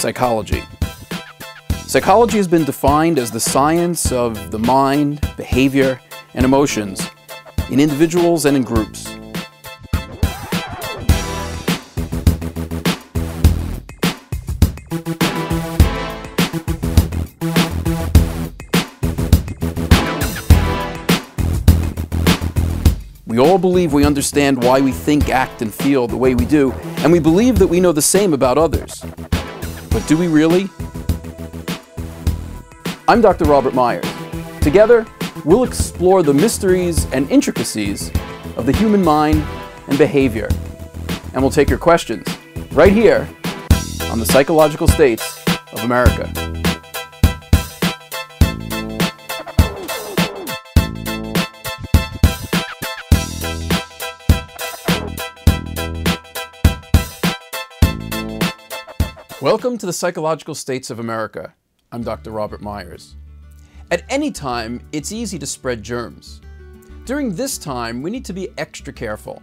Psychology. Psychology has been defined as the science of the mind, behavior, and emotions in individuals and in groups. We all believe we understand why we think, act, and feel the way we do, and we believe that we know the same about others. But do we really? I'm Dr. Robert Meyers. Together, we'll explore the mysteries and intricacies of the human mind and behavior. And we'll take your questions right here on the Psychological States of America. Welcome to the Psychological States of America. I'm Dr. Robert Meyers. At any time, it's easy to spread germs. During this time, we need to be extra careful.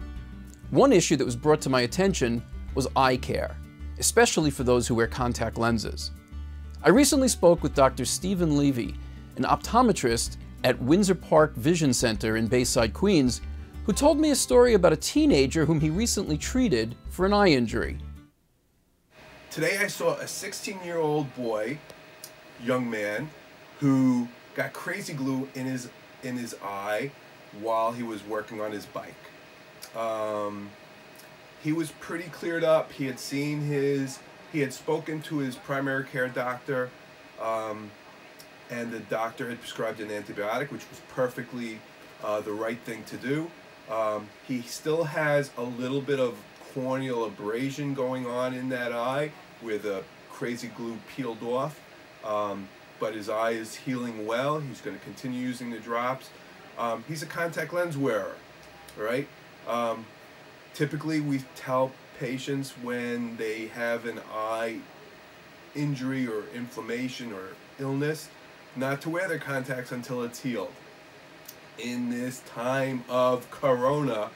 One issue that was brought to my attention was eye care, especially for those who wear contact lenses. I recently spoke with Dr. Stephen Levy, an optometrist at Windsor Park Vision Center in Bayside, Queens, who told me a story about a teenager whom he recently treated for an eye injury. Today I saw a 16 year old boy, young man, who got crazy glue in his in his eye while he was working on his bike. Um, he was pretty cleared up. He had seen his he had spoken to his primary care doctor, um, and the doctor had prescribed an antibiotic, which was perfectly uh, the right thing to do. Um, he still has a little bit of corneal abrasion going on in that eye with a crazy glue peeled off. Um, but his eye is healing well. He's going to continue using the drops. Um, he's a contact lens wearer, right? Um, typically, we tell patients when they have an eye injury or inflammation or illness not to wear their contacts until it's healed. In this time of corona,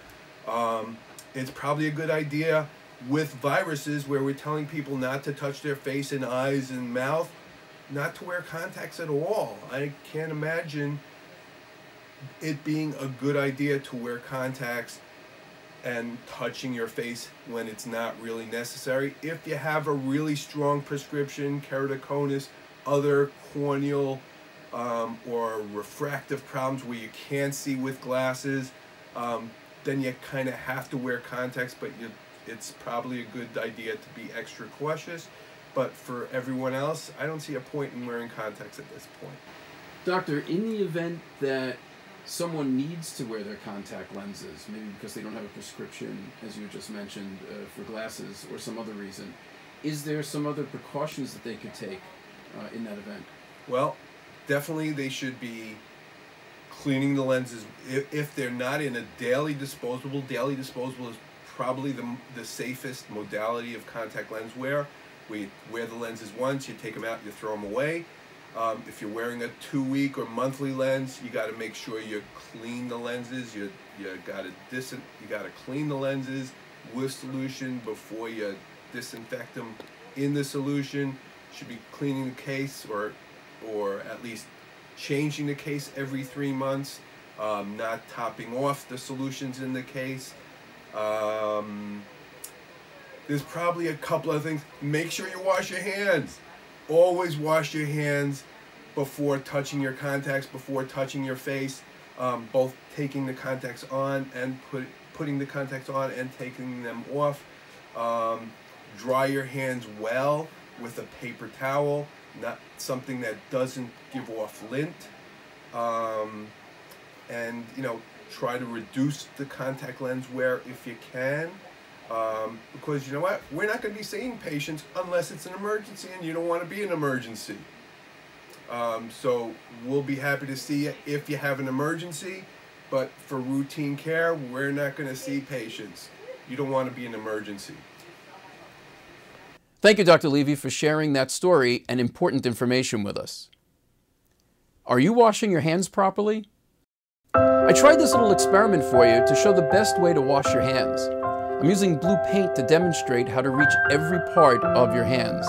um, it's probably a good idea with viruses where we're telling people not to touch their face and eyes and mouth, not to wear contacts at all. I can't imagine it being a good idea to wear contacts and touching your face when it's not really necessary. If you have a really strong prescription, keratoconus, other corneal um, or refractive problems where you can't see with glasses, um, then you kind of have to wear contacts, but you, it's probably a good idea to be extra cautious. But for everyone else, I don't see a point in wearing contacts at this point. Doctor, in the event that someone needs to wear their contact lenses, maybe because they don't have a prescription, as you just mentioned, uh, for glasses or some other reason, is there some other precautions that they could take uh, in that event? Well, definitely they should be cleaning the lenses if, if they're not in a daily disposable. Daily disposable is probably the, the safest modality of contact lens wear. We wear the lenses once, you take them out, you throw them away. Um, if you're wearing a two-week or monthly lens, you got to make sure you clean the lenses. You you got to dis you got to clean the lenses with solution before you disinfect them in the solution. Should be cleaning the case or or at least changing the case every three months. Um, not topping off the solutions in the case. Um, there's probably a couple of things. Make sure you wash your hands. Always wash your hands before touching your contacts, before touching your face. Um, both taking the contacts on and put, putting the contacts on and taking them off. Um, dry your hands well with a paper towel, not something that doesn't give off lint. Um, and, you know, try to reduce the contact lens wear if you can. Um, because you know what? We're not going to be seeing patients unless it's an emergency and you don't want to be an emergency. Um, so we'll be happy to see you if you have an emergency, but for routine care, we're not going to see patients. You don't want to be an emergency. Thank you, Dr. Levy, for sharing that story and important information with us. Are you washing your hands properly? I tried this little experiment for you to show the best way to wash your hands. I'm using blue paint to demonstrate how to reach every part of your hands.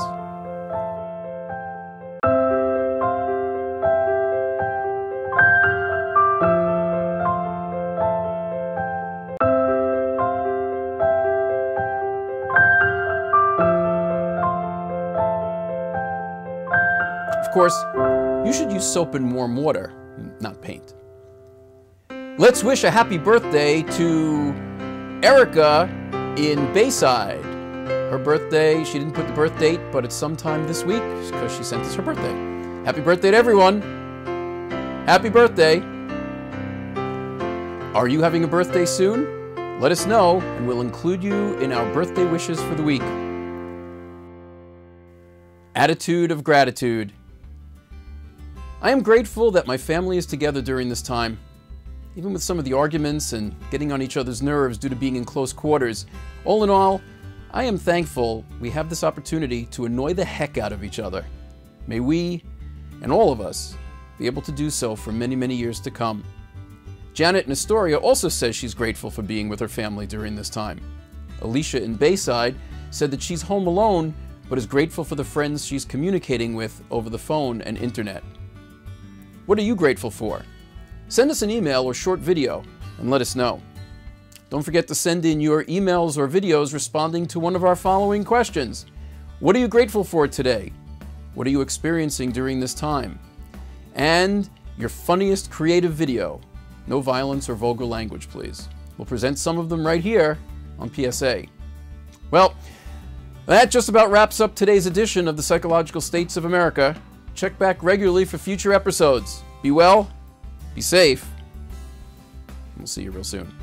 Course, you should use soap and warm water, not paint. Let's wish a happy birthday to Erica in Bayside. Her birthday, she didn't put the birth date, but it's sometime this week because she sent us her birthday. Happy birthday to everyone. Happy birthday. Are you having a birthday soon? Let us know, and we'll include you in our birthday wishes for the week. Attitude of gratitude. I am grateful that my family is together during this time. Even with some of the arguments and getting on each other's nerves due to being in close quarters, all in all, I am thankful we have this opportunity to annoy the heck out of each other. May we, and all of us, be able to do so for many, many years to come. Janet in Astoria also says she's grateful for being with her family during this time. Alicia in Bayside said that she's home alone but is grateful for the friends she's communicating with over the phone and internet. What are you grateful for? Send us an email or short video and let us know. Don't forget to send in your emails or videos responding to one of our following questions. What are you grateful for today? What are you experiencing during this time? And your funniest creative video. No violence or vulgar language, please. We'll present some of them right here on PSA. Well, that just about wraps up today's edition of the Psychological States of America. Check back regularly for future episodes. Be well, be safe, we'll see you real soon.